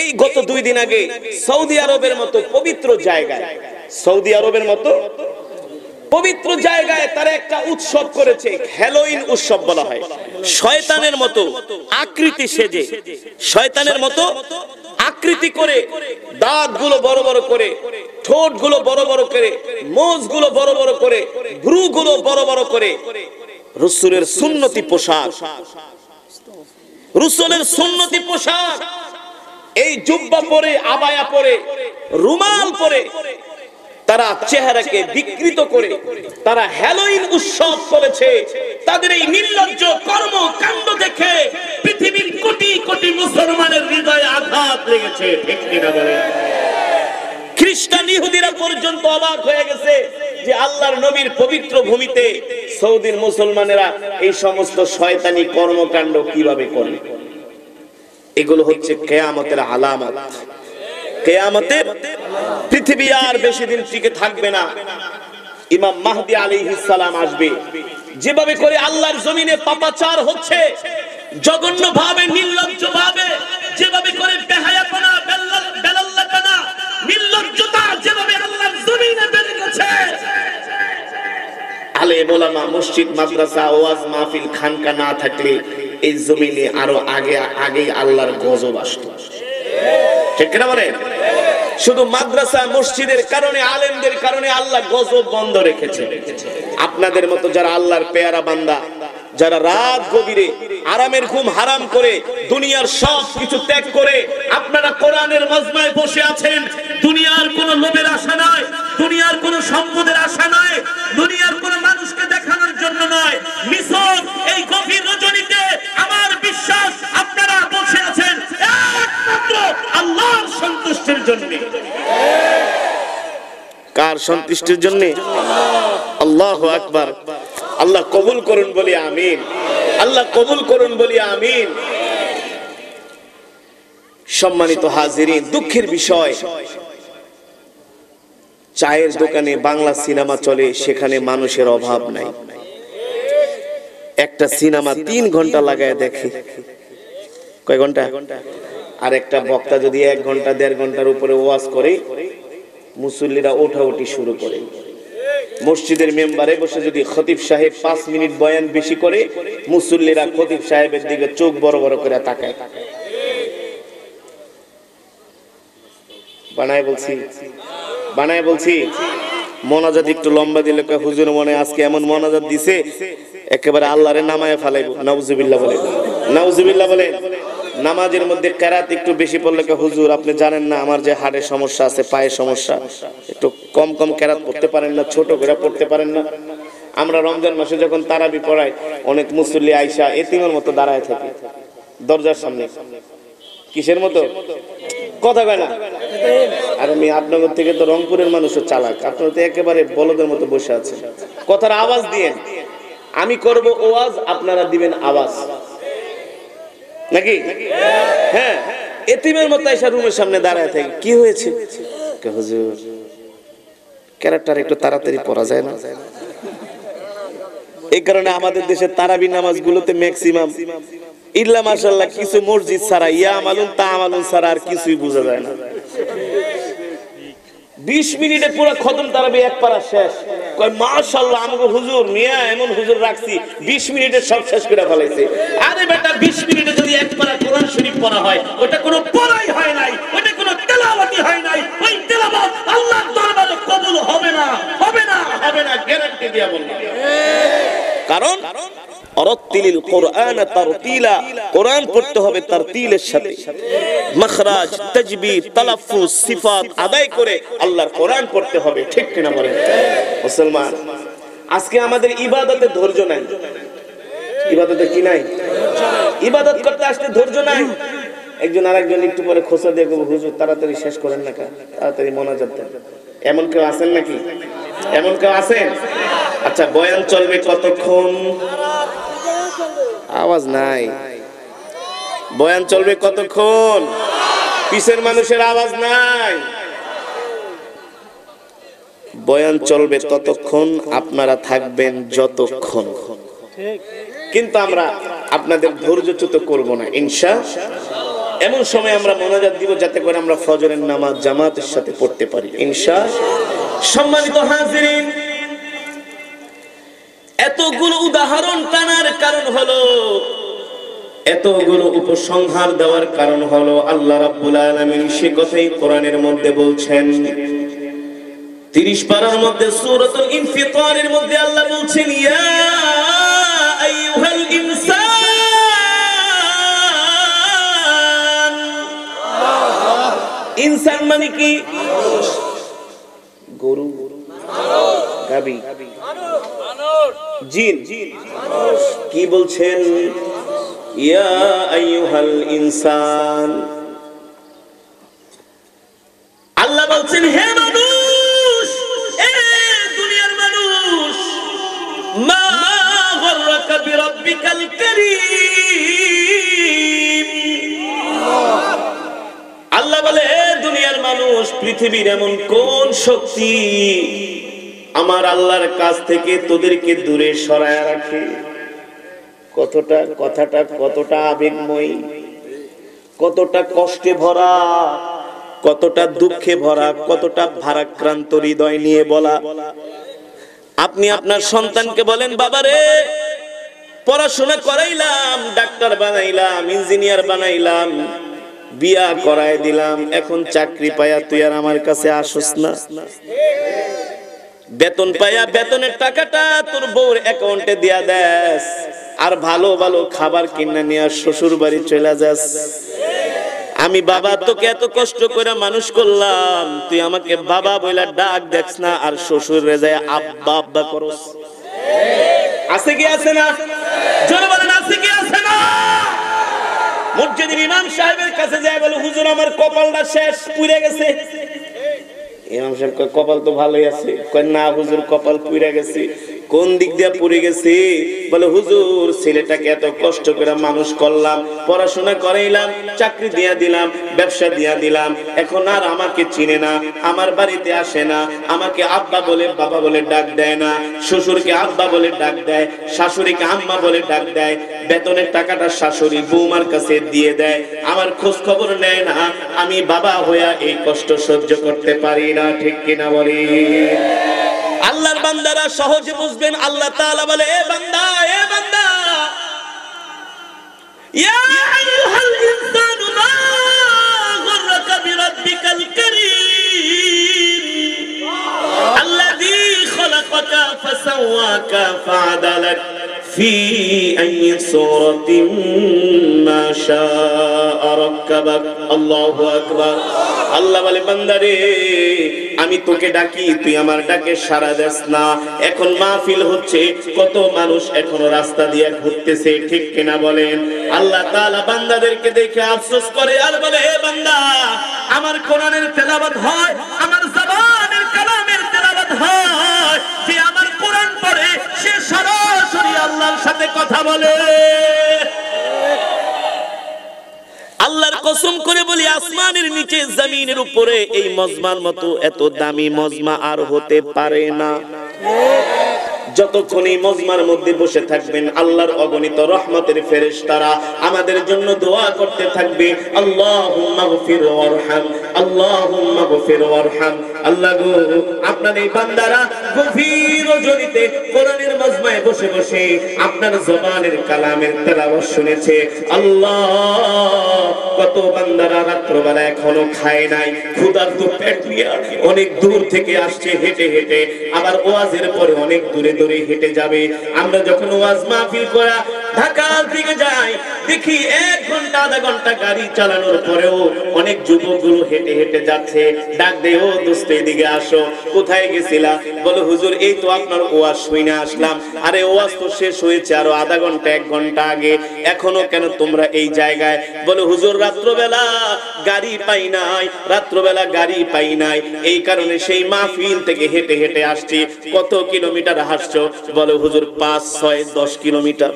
এই গত দুই দিন আগে সৌদি আরবের মতো পবিত্র জায়গায়, সৌদি আরবের মতো পবিত্র জায়গায় তারা একটা উৎসব করেছে, হ্যালোইন উৎসব বলা হয়। শয়তানের মতো আকৃতি সেজে, শয়তানের মতো আকৃতি করে দাঁতগুলো বড় বড় করে ঠোঁটগুলো বড় বড় করে মোজগুলো বড় বড় করে ভ্রু গুলো বড় বড় করে। রসুলের সুন্নতি পোশাক, রসুলের সুন্নতি পোশাক এই জুব্বা পরে, আবায়া পরে, রুমাল পরে তারা চেহারাকে বিকৃত করে, তারা হ্যালোইন উৎসব করেছে। তাদের এই নির্লজ্জ কর্মকাণ্ড দেখে পৃথিবীর কোটি কোটি মুসলমানের হৃদয়ে আঘাত লেগেছে খ্রিস্টান ইহুদিরা পর্যন্ত অবাক হয়ে গেছে যে আল্লাহর নবীর পবিত্র ভূমিতে সৌদির মুসলমানেরা এই সমস্ত শয়তানি কর্মকাণ্ড কীভাবে করে এগুলো হচ্ছে কেয়ামতের আলামত। কেয়ামতের পৃথিবী আর বেশি দিন টিকে থাকবে না। ইমাম মাহদি আলাইহিস সালাম আসবে। যেভাবে করে আল্লাহর জমিনে পাপাচার হচ্ছে জঘন্য ভাবে নির্লজ্জ ভাবে যেভাবে করে আলে মোলামা মসজিদ, মাদ্রাসা, ওয়াজ মাহফিল, খানকা না থাকলে এই জমিনে আরও আগে, আগেই আল্লাহর গজব আসতো। ঠিক কিনা বলেন? শুধু মাদ্রাসা, মসজিদের কারণে, আলেমদের কারণে আল্লাহ গজব বন্ধ রেখেছে। আপনাদের মতো যারা আল্লাহর পেয়ারা বান্দা, যারা রাত গভীরে আরামের ঘুম হারাম করে, দুনিয়ার সব কিছু ত্যাগ করে, আপনারা কোরআনের মজমায় বসে আছেন, দুনিয়ার কোন লোভের আশা নয় দুনিয়ার কোন সম্পদের আশা নয় দুনিয়ার কোন মানুষকে দেখানোর জন্য নয়। মিশর এই আল্লাহর সন্তুষ্টির জন্য? কার সন্তুষ্টির জন্য? আল্লাহ আকবার। আল্লাহ কবুল করুন বলি আমিন। আল্লাহ কবুল করুন বলি আমিন। সম্মানিত হাজিরিন, দুঃখের বিষয়, চায়ের দোকানে বাংলা সিনেমা চলে, সেখানে মানুষের অভাব নাই। একটা সিনেমা তিন ঘণ্টা লাগায় দেখে। কয় ঘণ্টা? আর একটা বক্তা যদি এক ঘণ্টা, দেড় ঘণ্টার উপরে ওয়াজ করে, মুসল্লিরা ওঠা উঠি শুরু করে। মসজিদের মেম্বারে বসে যদি খতিব সাহেব পাঁচ মিনিট বয়ান বেশি করে, মুসল্লিরা খতিব সাহেবের দিকে চোখ বড় বড় করে তাকায়। বানায় বলছি বানায় বলছি, মনাজাত একটু লম্বা দিলে হুজুর মনে আজকে এমন মনাজাত দিছে, একেবারে আল্লাহরে নামায় ফালাইব। নাউজুবিল্লাহ বলে। নাউজুবিল্লাহ বলে। নামাজের মধ্যে কেরাত একটু বেশি পড়লে কে, হুজুর, আপনি জানেন না আমার যে হাড়ের সমস্যা আছে, পায়ের সমস্যা। একটু কম কম কেরাত পড়তে পারেন না, ছোট করে পড়তে পারেন না। আমরা রমজান মাসে যখন তারাবি পড়াই, অনেক মুসল্লি আইসা এতিমের মতো দাঁড়ায় থাকে, দরজার সামনে। কিসের মতো? কথা কয় না। আর আমি আপনাদের থেকে তো রংপুরের মানুষও চালাক। আপনারা তো একেবারে বলদের মতো বসে আছেন। কথার আওয়াজ দিয়েন। আমি করব ওয়াজ, আপনারা দিবেন আওয়াজ। নাকি? হ্যাঁ। এতিমের মতো এসে রুমের সামনে দাঁড়ায় থাকে। কি হয়েছে? হুজুর, ক্যারেক্টার একটু তাড়াতাড়ি পড়া যায় না? এই কারণে আমাদের দেশের তারাবি নামাজগুলোতে ম্যাক্সিমাম ইল্লা মাশাল্লাহ কিছু মসজিদ ছাড়া, ইয়া আমালুন, তা আমালুন ছাড়া আর কিছুই বোঝা যায় না। বিশ মিনিটে পুরো খতম তারাবি এক পারা শেষ। কয় মাশাল্লাহ আমাকে হুজুর মিয়া এমন হুজুর রাখছি বিশ মিনিটে সব শেষ করে ফেলাইছে। আরে বেটা বিশ মিনিটে যদি এক পারা কোরআন শরীফ পড়া হয় ওটা কোনো পড়াই হয় নাই ওটা কোনো তেলাওয়াতি হয় নাই ওই তেলাওয়াত আল্লাহর দরবারে কবুল হবে না হবে না হবে না গ্যারান্টি দিয়া বললাম। কারণ কোরআন সাথে। আদায় করে কোরআন হবে। ঠিক বলেন? আজকে আমাদের ধৈর্য নাই। ইবাদতে কি নাই? ইবাদত করতে আসতে ধৈর্য নাই। একজন আরেকজন একটু পরে খোসা দিয়ে হুজুর, তাড়াতাড়ি শেষ করেন না তাড়াতাড়ি মোনাজাত এমন কেউ আছেন নাকি? এমন কেউ আছেন? আচ্ছা বয়ান চলবে কতক্ষণ? আওয়াজ নাই। বয়ান চলবে কতক্ষণ? পিসের মানুষের আওয়াজ নাই। বয়ান চলবে ততক্ষণ আপনারা থাকবেন যতক্ষণ। কিন্তু আমরা আপনাদের ধৈর্যচ্যুত করব না ইনশা। এমন সময় আমরা মোনাজাত দিব যাতে করে আমরা ফজরের নামাজ জামাতের সাথে পড়তে পারি ইনশা। সম্মানিত হাজিরিন এতগুলো উদাহরণ টানার কারণ হলো, এতগুলো উপসংহার দেওয়ার কারণ হলো আল্লাহ রাব্বুল আলামিন সে কথাই কোরআনের মধ্যে বলছেন। 30 পারার মধ্যে সূরাতুল ইনফিতারের মধ্যে আল্লাহ বলছেন, ইয়া আইয়ুহাল ইনসান। ইনসান মানে কি? গরু। গাবি। জিন। কি বলছেন? ইয়া ইনসান। আল্লাহ বলছেন, হে মানুষ আল্লাহ বলে দুনিয়ার মানুষ, পৃথিবীর এমন কোন শক্তি আমার আল্লাহর কাছ থেকে তোদেরকে দূরে সরায় রাখে। কতটা কথাটা কতটা আবেগময়ী, কতটা কষ্টে ভরা, কতটা দুঃখে ভরা, কতটা ভারাক্রান্ত হৃদয় নিয়ে বলা। আপনি আপনার সন্তানকে বলেন, বাবারে, পড়াশোনা করাইলাম, ডাক্তার বানাইলাম, ইঞ্জিনিয়ার বানাইলাম, বিয়া করাই দিলাম, এখন চাকরি পায়া তুই আর আমার কাছে আসস না? বেতন পায়া বেতনের টাকাটা তোর বউর অ্যাকাউন্টে দিয়া দেস। আর ভালো ভালো খাবার কিনে নিয়ে শ্বশুর বাড়ি চলে যাস। আমি বাবা তোকে এত কষ্ট করে মানুষ করলাম, তুই আমাকে বাবা বইলা ডাক দেখছ না, আর শ্বশুর রে যায় আব্বা আব্বা করস। আছে কি আছে না? জোরে বলেন, আছে কি আছে না? মসজিদের ইমাম সাহেবের কাছে যায় বলে, হুজুর, আমার কপালটা শেষ, পুড়ে গেছে। ইমাম সাহেব কয়, কপাল তো ভালোই আছে। কয়, না, হুজুর, কপাল পুড়ে গেছে। কোন দিক দিয়ে পুড়ে গেছে? বলে, হুজুর, ছেলেটাকে এত কষ্ট করে মানুষ করলাম, পড়াশোনা করাইলাম, চাকরি দিয়া দিলাম, ব্যবসা দিয়া দিলাম। এখন আর আমাকে চিনে না, আমার বাড়িতে আসে না, আমাকে আব্বা বলে, বাবা বলে ডাক দেয় না, শ্বশুরকে আব্বা বলে ডাক দেয়, শাশুড়িকে আম্মা বলে ডাক দেয়, বেতনের টাকাটা শাশুড়ি বৌমার কাছে দিয়ে দেয়, আমার খোঁজ খবর নেয় না আমি বাবা হইয়া এই কষ্ট সহ্য করতে পারি না ঠিক কিনা বলি আল্লাহর বান্দারা সহজে বুঝবেন আল্লাহ তাআলা বলে এ বান্দা এ বান্দা ইয়া আইয়ুহাল ইনসানু মা গররাকা বিরাব্বিকাল কারীম আল্লাযী খালাকাকা ফাসাওয়াকা ফাআদালাক في أي صورة ما شاء ركبك আল্লাহ আকবার। আল্লাহ বলে, বান্দারে, আমি তোকে ডাকি, তুই আমার ডাকে সারা দেস না। এখন মাহফিল হচ্ছে, কত মানুষ এখনও রাস্তা দিয়ে ঘুরতেছে, ঠিক কিনা বলেন? আল্লাহ তাআলা বান্দাদেরকে দেখে আফসোস করে আর বলে হে বান্দা, আমার কোরআনের তেলাওয়াত হয়, আমার জবানের কালামের তেলাওয়াত হয়, যে আমার কোরআন পড়ে, সে সরাসরি আল্লাহর সাথে কথা বলে। কসম করে বলি, আসমানের নিচে জমিনের উপরে এই মজমার মতো এত দামি মজমা আর হতে পারে না। যতক্ষণ এই মজমার মধ্যে বসে থাকবেন, আল্লাহর অগণিত রহমতের ফেরেশতারা আমাদের জন্য দোয়া করতে থাকবে কত বান্দারা রাত্রবেলা এখনও খায় নাই অনেক দূর থেকে আসছে, হেঁটে হেঁটে, আবার ওয়াজের পরে অনেক দূরে দূরে হেঁটে যাবে। আমরা যখন ওয়াজ মাহফিল করা ঢাকার দিকে যাই, দেখি এক ঘণ্টা, আধা ঘণ্টা গাড়ি চালানোর পরেও অনেক যুবকগুলো হেঁটে হেঁটে যাচ্ছে। ডাক দে ও দোস্ত, এদিকে আসো। কোথায় গেছিলা? বলো, হুজুর, এই তো আপনার ওয়াজ শুনে আসলাম। আরে, ওয়াজ তো শেষ হয়েছে আরও আধা ঘণ্টা, এক ঘণ্টা আগে। এখনও কেন তোমরা এই জায়গায়? বলো, হুজুর, রাত্রবেলা গাড়ি পাই নাই, রাত্রবেলা গাড়ি পাই নাই। এই কারণে সেই মাহফিল থেকে হেঁটে হেঁটে আসছি। কত কিলোমিটার হাসছো বলো, হুজুর, পাঁচ, ছয়, দশ কিলোমিটার।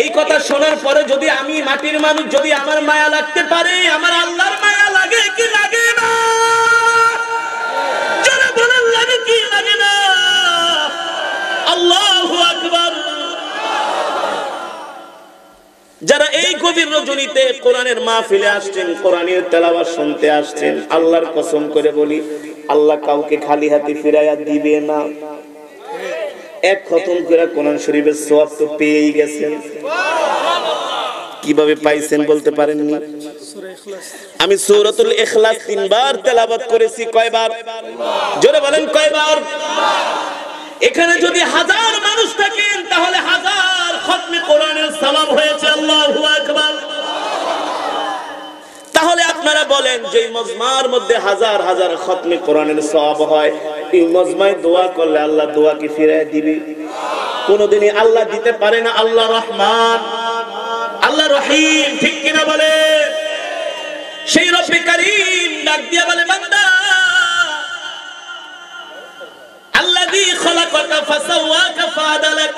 এই কথা শোনার পরে যদি আমি মাটির মানুষ, যদি আমার মায়া লাগতে পারে, আমার আল্লাহর মায়া লাগে কি লাগে যারা এই গভীর রজনীতে কোরআনের মাহফিলে আসছেন, কোরআনের তেলাওয়াত শুনতে আসছেন, আল্লাহর কসম করে বলি, আল্লাহ কাউকে খালি হাতে ফিরাইয়া দিবে না। এক খতম করে কোরআন শরীফের সওয়াব তো পেয়েই গেছেন। কীভাবে পাইছেন বলতে পারেননি? আমি সূরাতুল ইখলাস তিনবার তেলাওয়াত করেছি, কয়বার? জোরে বলেন, কয়বার? এখানে যদি হাজার মানুষ থাকেন, তাহলে হাজার খতমে কোরআনের সওয়াব হয়েছে, আল্লাহু আকবার। তাহলে আপনারা বলেন যে মজমার মধ্যে হাজার হাজার খতমে কোরআনের সওয়াব হয় এই মজমায় দোয়া করলে আল্লাহ দোয়া কি ফিরাই দিবে? কোনদিনই আল্লাহ দিতে পারে না, আল্লাহ রহমান। আল্লাহ রহিম, ঠিক কিনা বলে? সেই রব্বে কারীম ডাক দিয়া বলে, বান্দা, আল্লাযী খলাকাকা ফাসাওয়াকা ফাআদালাক।